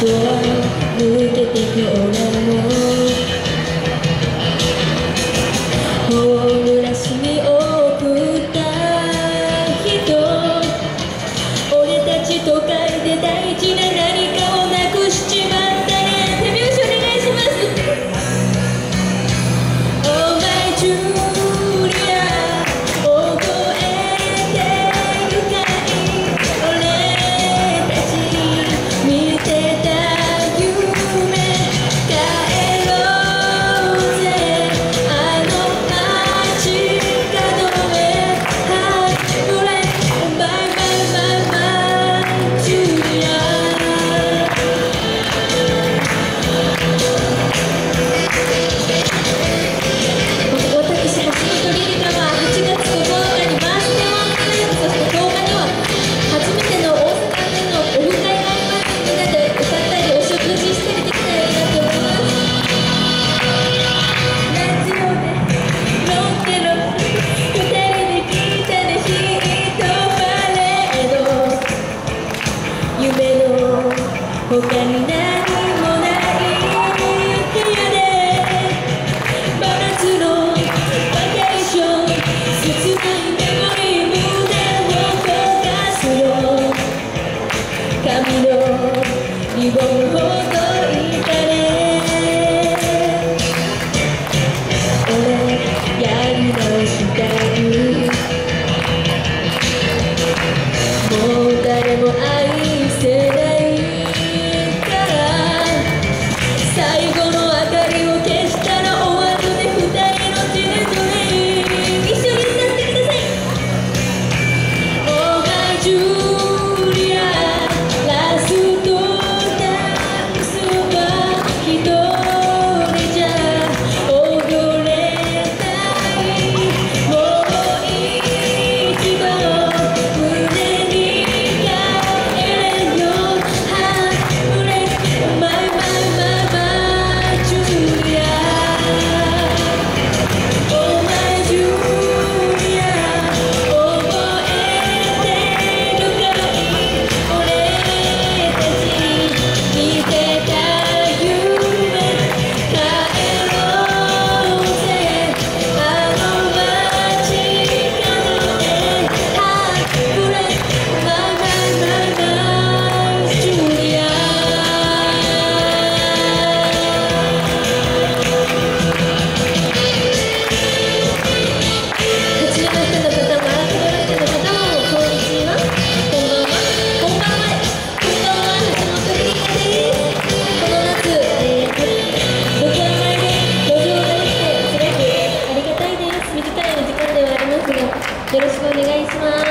của người cái tình yêu là mơ 夢の他に何もない部で真夏のバケーション切ない眠胸を焦かすよ。髪のをお願いします。